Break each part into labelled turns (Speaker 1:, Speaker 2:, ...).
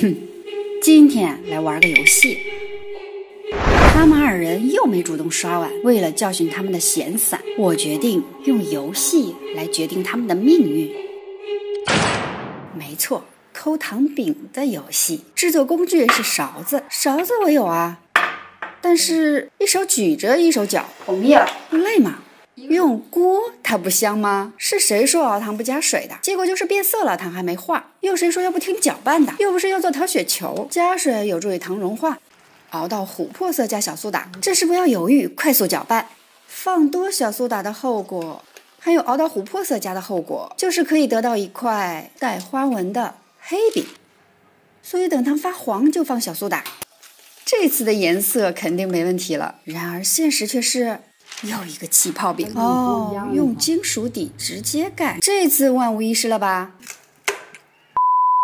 Speaker 1: 哼，今天来玩个游戏。他们二人又没主动刷碗，为了教训他们的闲散，我决定用游戏来决定他们的命运。没错，抠糖饼的游戏，制作工具是勺子，勺子我有啊，但是一手举着一手搅，同意了，不累吗？用锅它不香吗？是谁说熬汤不加水的？结果就是变色了，汤还没化。又谁说要不停搅拌的？又不是要做糖雪球，加水有助于糖融化。熬到琥珀色加小苏打，这时不要犹豫，快速搅拌。放多小苏打的后果，还有熬到琥珀色加的后果，就是可以得到一块带花纹的黑饼。所以等汤发黄就放小苏打，这次的颜色肯定没问题了。然而现实却是又一个气泡饼哦，用金属底直接盖，这次万无一失了吧？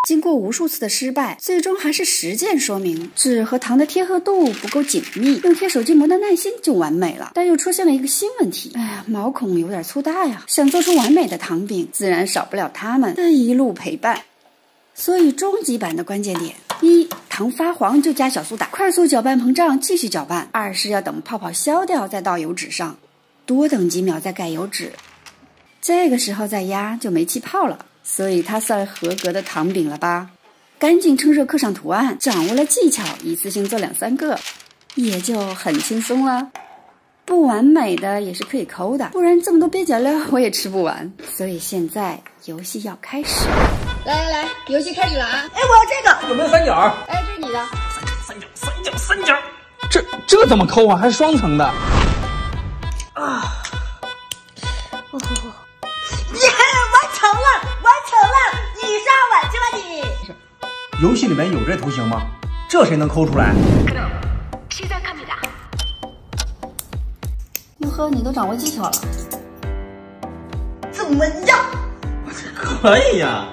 Speaker 1: 经过无数次的失败，最终还是实践说明纸和糖的贴合度不够紧密，用贴手机膜的耐心就完美了。但又出现了一个新问题，哎呀，毛孔有点粗大呀！想做出完美的糖饼，自然少不了它们的一路陪伴。所以终极版的关键点：一，能发黄就加小苏打，快速搅拌膨胀，继续搅拌；二是要等泡泡消掉再倒油纸上，多等几秒再盖油纸，这个时候再压就没气泡了。所以它算合格的糖饼了吧？赶紧趁热刻上图案，掌握了技巧，一次性做两三个，也就很轻松了。不完美的也是可以抠的，不然这么多边角料我也吃不完。所以现在游戏要开始，
Speaker 2: 来来来，游戏开始了啊！
Speaker 3: 哎，我要这
Speaker 4: 个，有没有三角？
Speaker 2: 哎，这是你的。
Speaker 4: 三角，三角，三角，三角这这怎么抠啊？还是双层的？
Speaker 3: 啊！哦，耶，完成了！完成了！
Speaker 4: 你上碗去吧你游戏里面有这图形吗？这谁能抠出来？
Speaker 1: 哟呵，你都掌握技巧了，
Speaker 3: 怎么样？
Speaker 4: 可以呀。